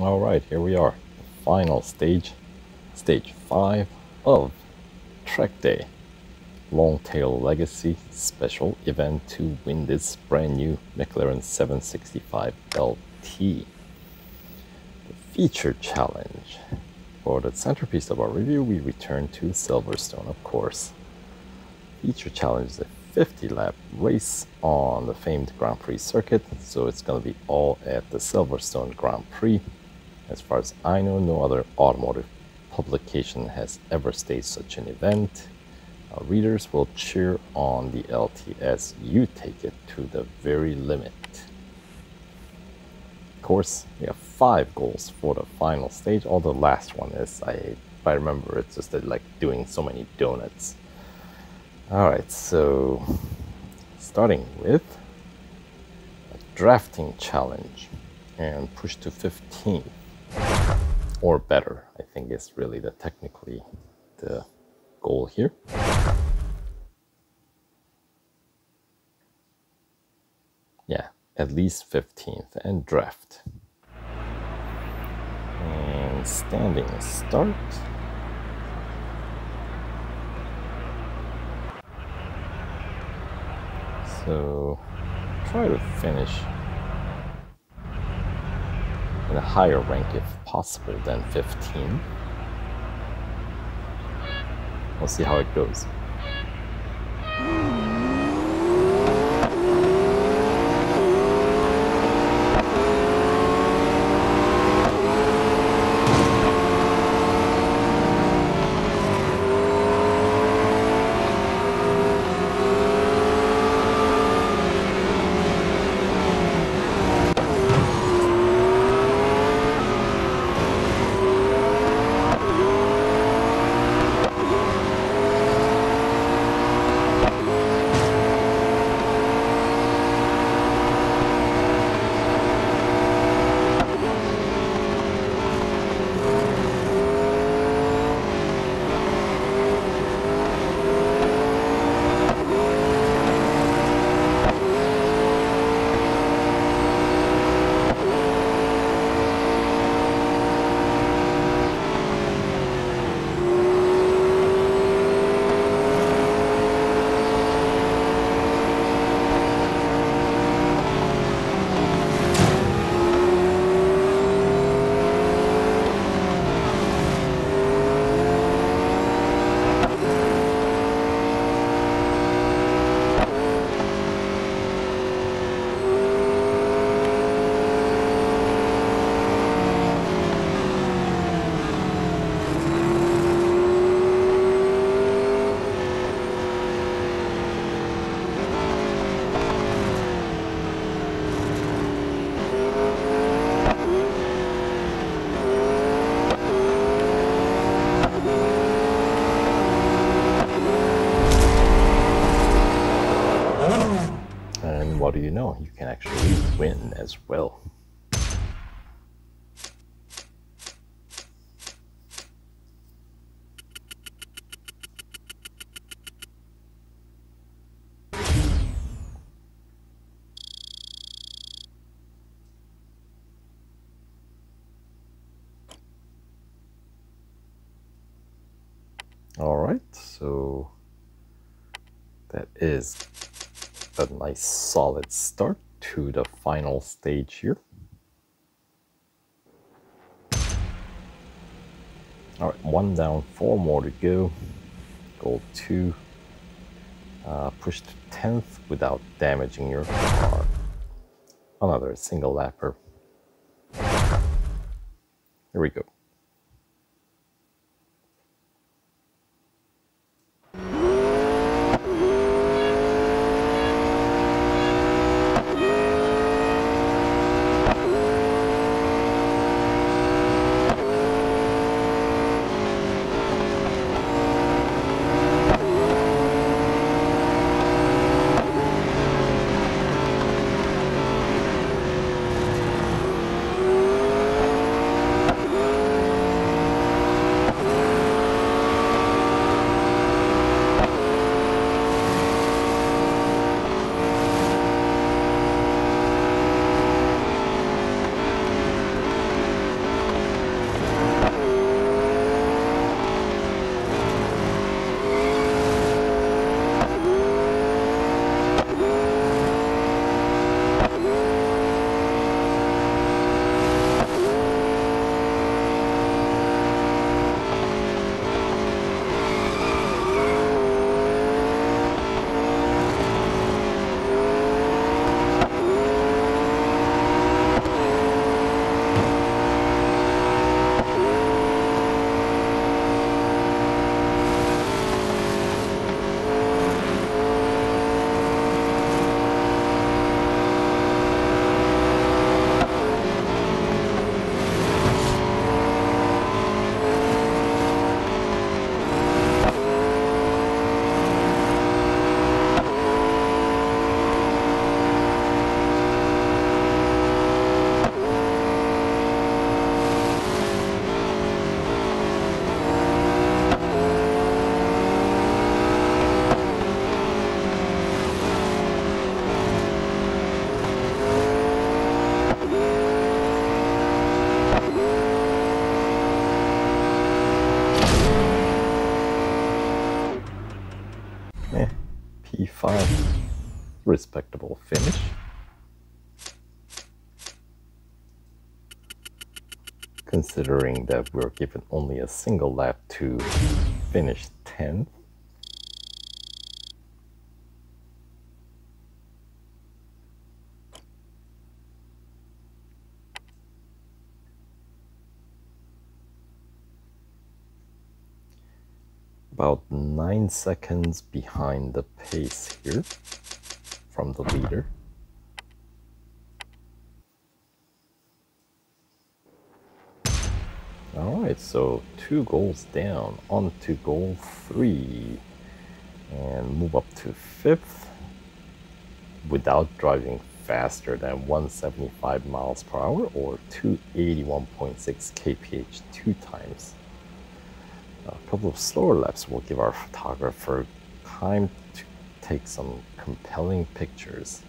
All right, here we are. Final stage, stage five of Track Day. Longtail Legacy special event to win this brand new McLaren 765 LT. The feature challenge. For the centerpiece of our review, we return to Silverstone, of course. Feature challenge is a 50 lap race on the famed Grand Prix circuit, so it's going to be all at the Silverstone Grand Prix. As far as I know, no other automotive publication has ever staged such an event. Uh, readers will cheer on the LT as you take it to the very limit. Of course, we have five goals for the final stage. All the last one is, I, if I remember, it's just like doing so many donuts. Alright, so starting with a drafting challenge and push to 15 or better, I think is really the technically the goal here. Yeah, at least 15th and draft. And standing start. So try to finish in a higher rank if possible than 15. We'll see how it goes. what do you know? You can actually win as well. All right, so that is a nice solid start to the final stage here. All right, one down, four more to go. Goal two. Uh, push to 10th without damaging your car. Another single lapper. Here we go. 1.5. Respectable finish. Considering that we're given only a single lap to finish 10th. About 9 seconds behind the pace here from the leader. Alright, so two goals down, on to goal three. And move up to fifth without driving faster than 175 miles per hour or 281.6 kph two times a couple of slower laps will give our photographer time to take some compelling pictures.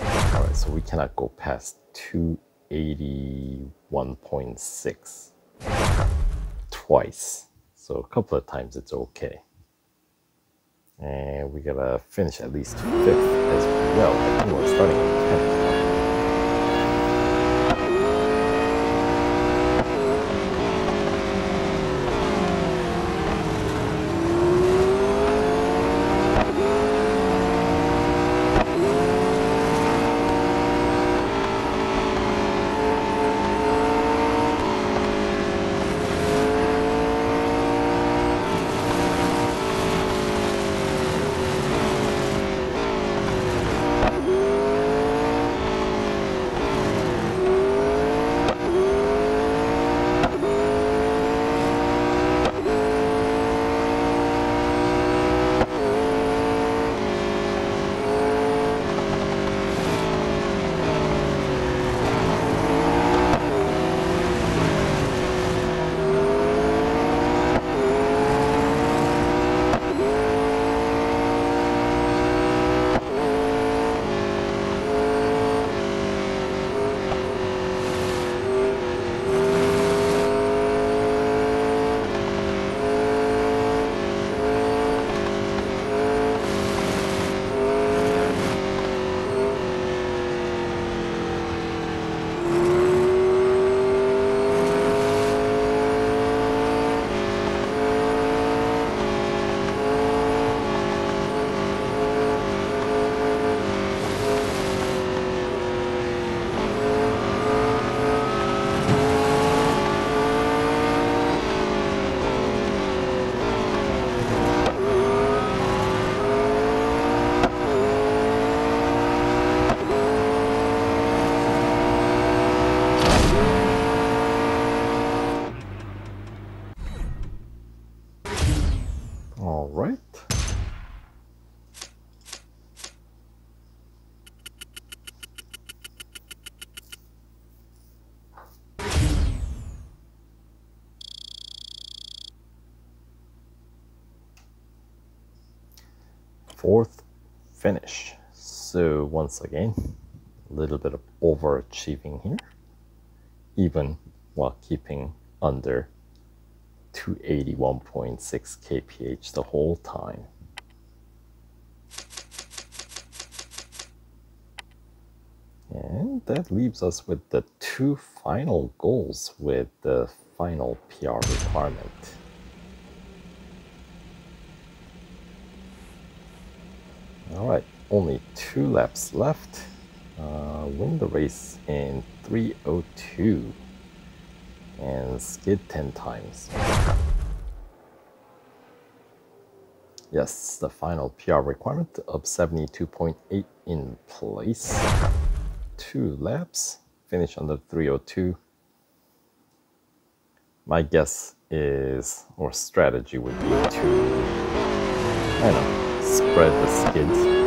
All right, so we cannot go past 281.6 twice. So a couple of times it's okay. And we gotta finish at least fifth as well. I think we're starting at 10th. Fourth finish. So once again, a little bit of overachieving here, even while keeping under 281.6 kph the whole time. And that leaves us with the two final goals with the final PR requirement. All right, only two laps left. Uh, win the race in 302 and skid 10 times. Yes, the final PR requirement of 72.8 in place. Two laps, finish under 302. My guess is, or strategy would be to, I know, spread the skids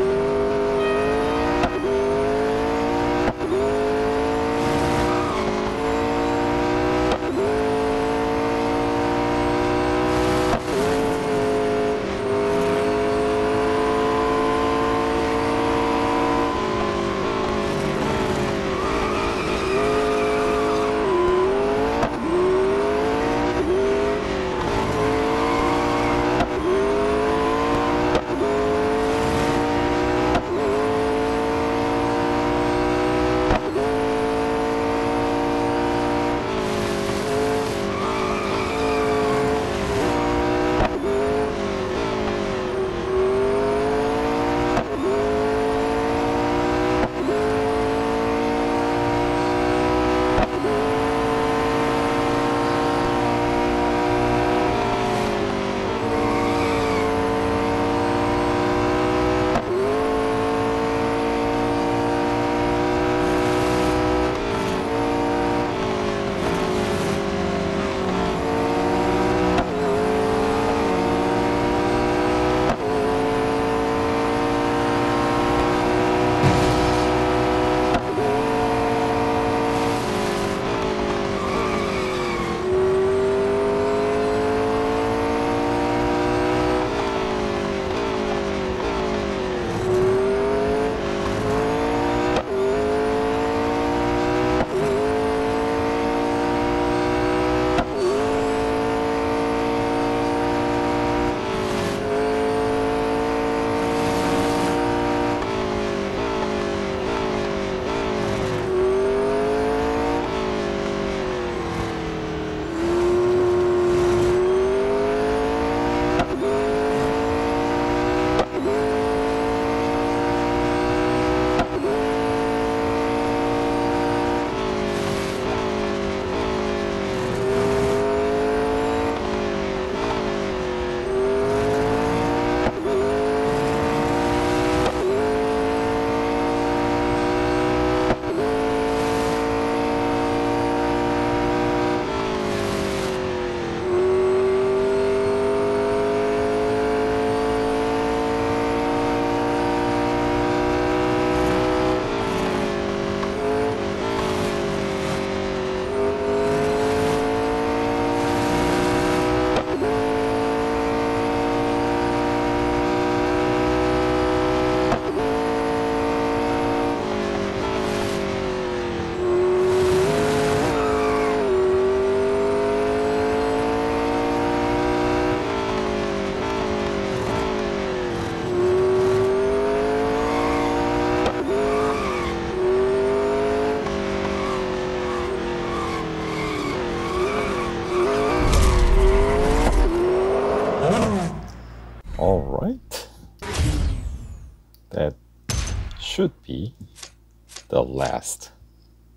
the last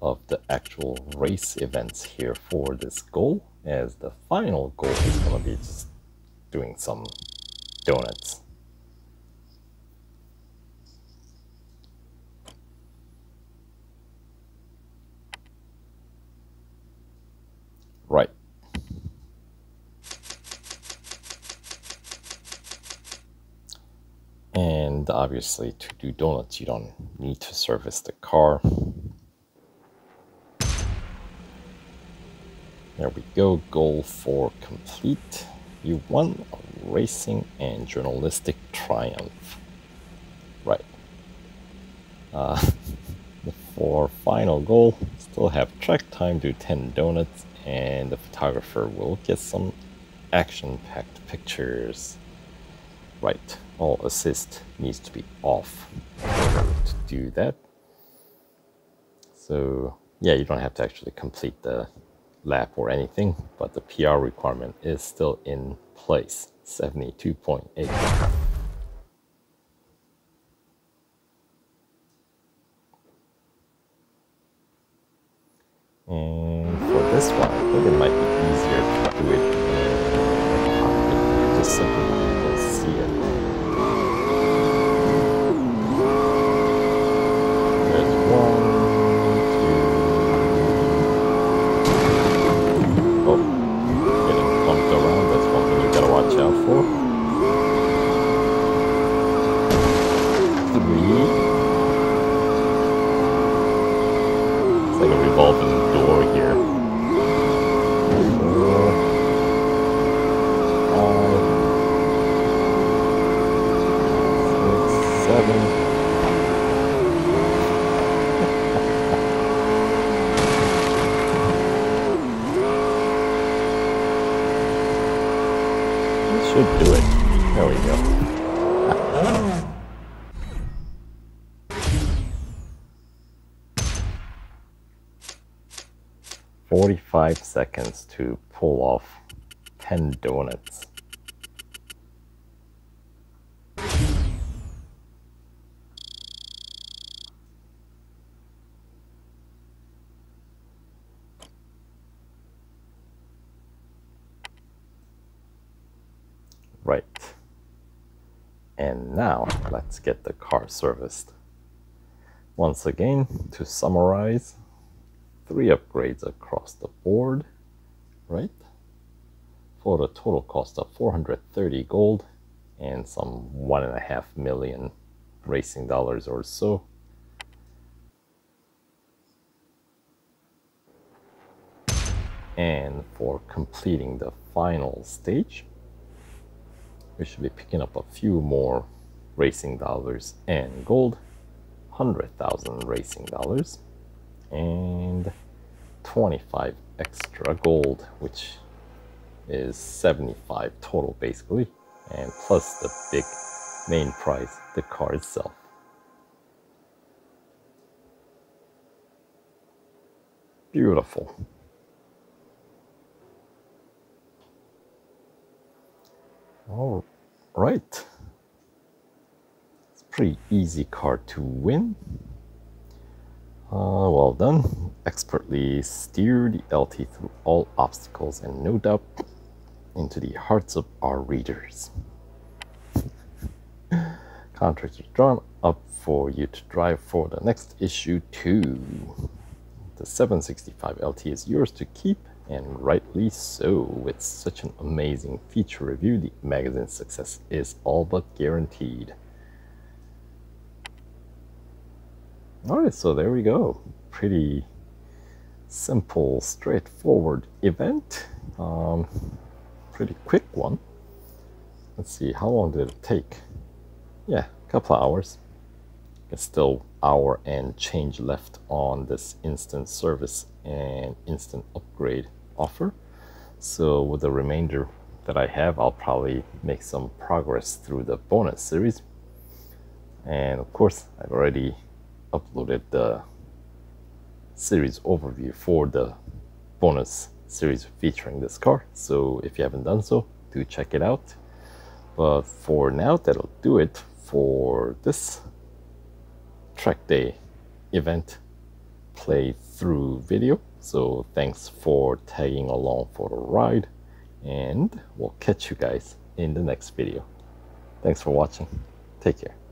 of the actual race events here for this goal as the final goal is going to be just doing some donuts. Right. And obviously to do donuts, you don't need to service the car. There we go, goal four complete. You won a racing and journalistic triumph. Right. Uh, four final goal, still have track time, to 10 donuts, and the photographer will get some action-packed pictures. Right, all assist needs to be off to do that. So yeah, you don't have to actually complete the lap or anything, but the PR requirement is still in place, 72.8. And for this one, I think it might 45 seconds to pull off 10 donuts. Right. And now let's get the car serviced. Once again, to summarize, three upgrades across the board, right? For the total cost of 430 gold and some one and a half million racing dollars or so. And for completing the final stage, we should be picking up a few more racing dollars and gold 100,000 racing dollars and 25 extra gold which is 75 total basically and plus the big main prize the car itself. Beautiful. All right. It's pretty easy car to win uh, well done. Expertly steer the LT through all obstacles and no doubt into the hearts of our readers. Contracts are drawn up for you to drive for the next issue too. The 765 LT is yours to keep and rightly so. With such an amazing feature review, the magazine's success is all but guaranteed. All right, so there we go. Pretty simple, straightforward event. Um, pretty quick one. Let's see, how long did it take? Yeah, a couple hours. It's still hour and change left on this instant service and instant upgrade offer. So with the remainder that I have, I'll probably make some progress through the bonus series. And of course, I've already uploaded the series overview for the bonus series featuring this car. So if you haven't done so, do check it out. But for now, that'll do it for this track day event playthrough video. So thanks for tagging along for the ride and we'll catch you guys in the next video. Thanks for watching. Take care.